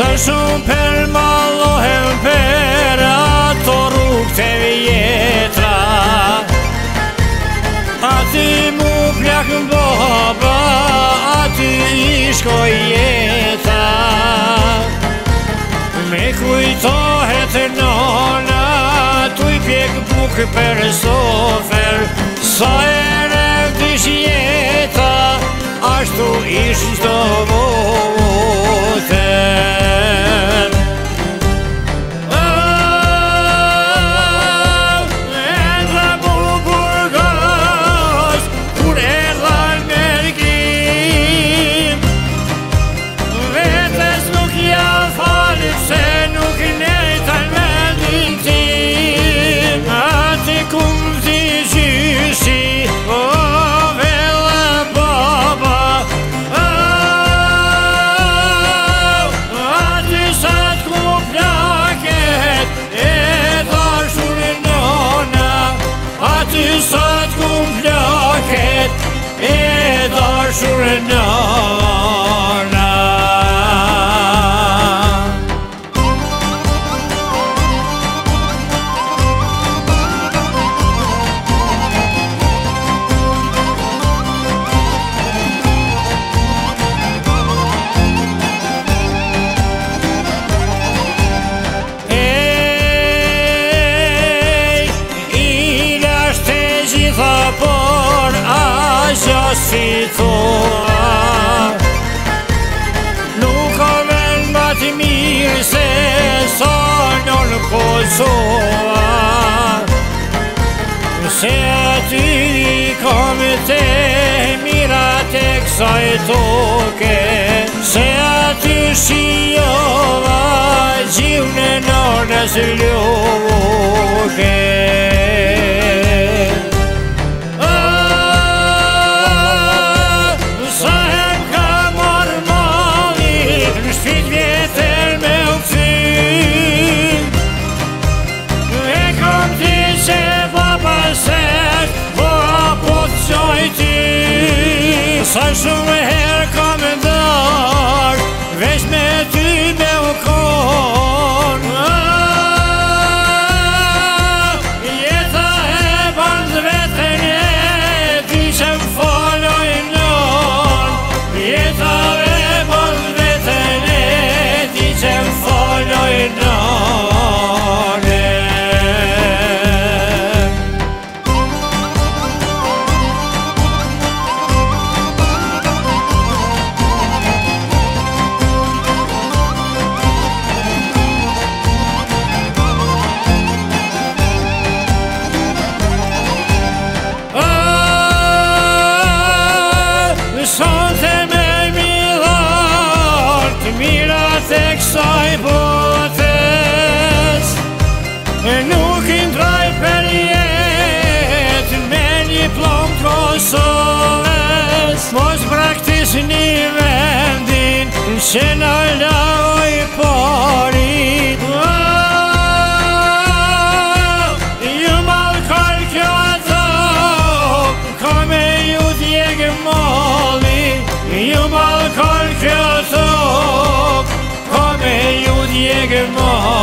Së shumë për malohem për ato rrug të vjetra Ati mu plak në boba, ati ishko jeta Me kujtohet e nona, tu i pjek buk për sofer Sa sure enough. falsoar Se aty kom të mirat e kësaj toke Se aty shiova gjivë në nërë në there's a Bukim traj per jetën, men i plom të sovest praktis një vendin, shenal da u i porin Jumë al kol kjo atok, kome ju djege molin Jumë al kol kjo atok, kome ju djege molin